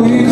we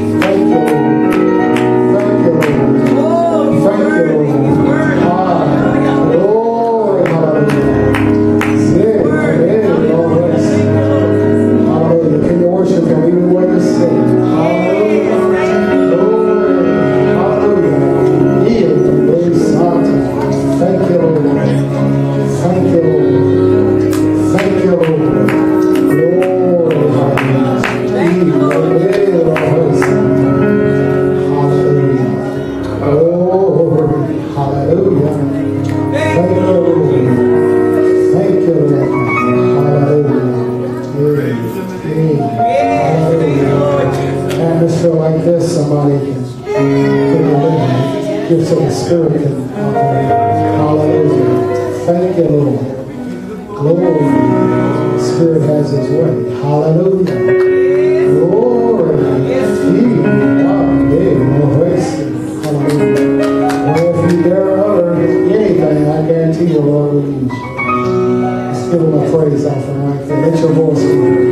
You dare utter anything, I guarantee you, Lord will use you. Let's give Him a praise offering right there. Let your voice come.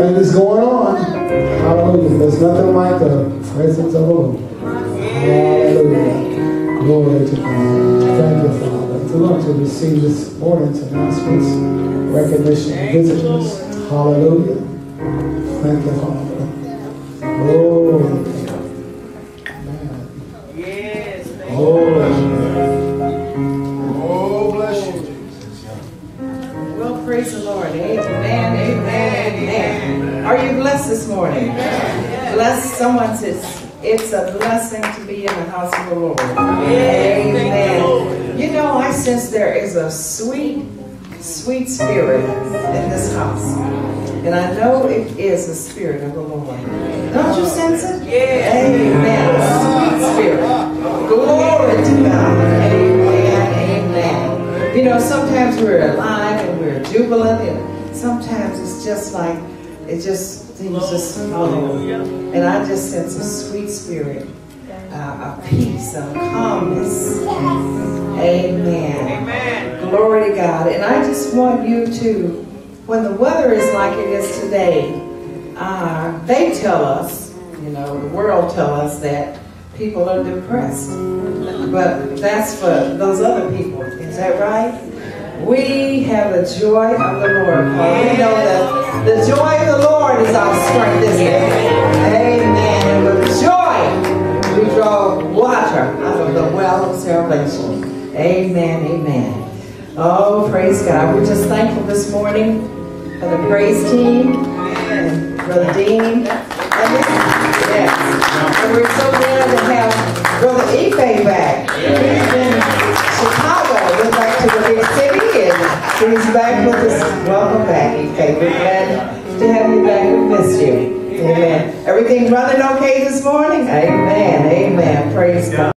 Things going on. Hallelujah. There's nothing like the presence of the Lord. Hallelujah. Glory to God. Thank you, Father. We want to receive this morning's announcements, recognition visitors. Hallelujah. Thank you, Father. Glory Are you blessed this morning? Blessed. Someone says it's a blessing to be in the house of the Lord. Amen. You know, I sense there is a sweet, sweet spirit in this house. And I know it is the spirit of the Lord. Don't you sense it? Amen. Sweet spirit. Glory to God. Amen. Amen. You know, sometimes we're alive and we're jubilant, and sometimes it's just like, it just, things just flow. And I just sense a sweet spirit, uh, a peace, a calmness. Amen. Amen. Glory to God. And I just want you to, when the weather is like it is today, uh, they tell us, you know, the world tell us that people are depressed. But that's for those other people. Is that right? We have the joy of the Lord. We know that the joy of the Lord is our strength, isn't it? Amen. And with joy, we draw water out of the well of salvation. Amen. Amen. Oh, praise God. We're just thankful this morning for the praise team and Brother Dean. And we're so glad to have Brother back. In Chicago, back to the big city, and he's back with us. Welcome back, Ife. We're glad to have you back. We miss you. Amen. Everything running okay this morning? Amen. Amen. Praise God.